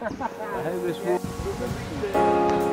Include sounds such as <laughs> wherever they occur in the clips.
<laughs> I hope this will...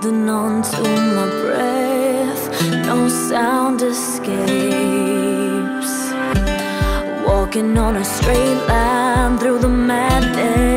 Holding on to my breath. No sound escapes. Walking on a straight line through the madness